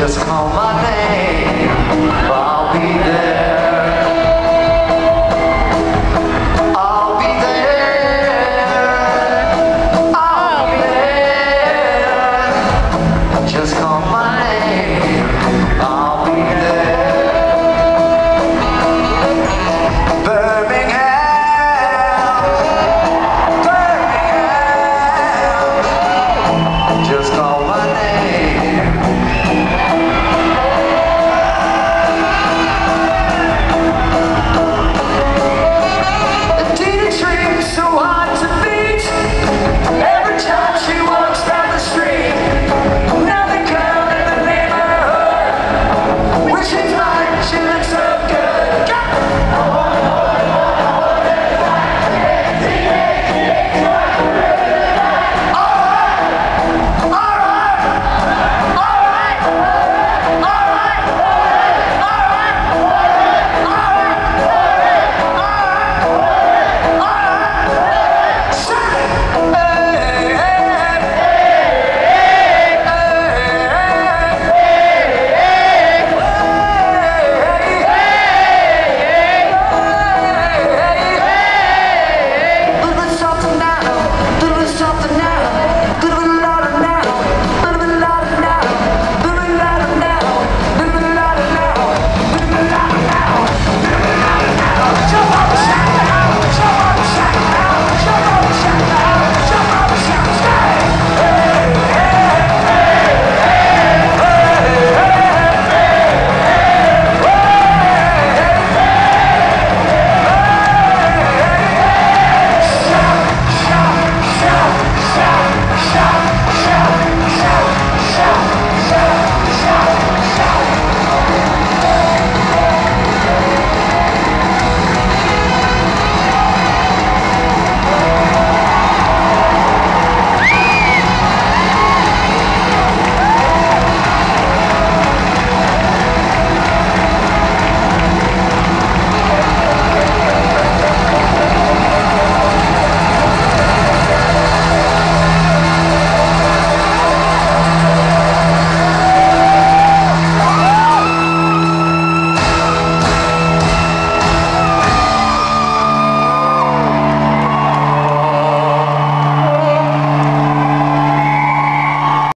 just call my name.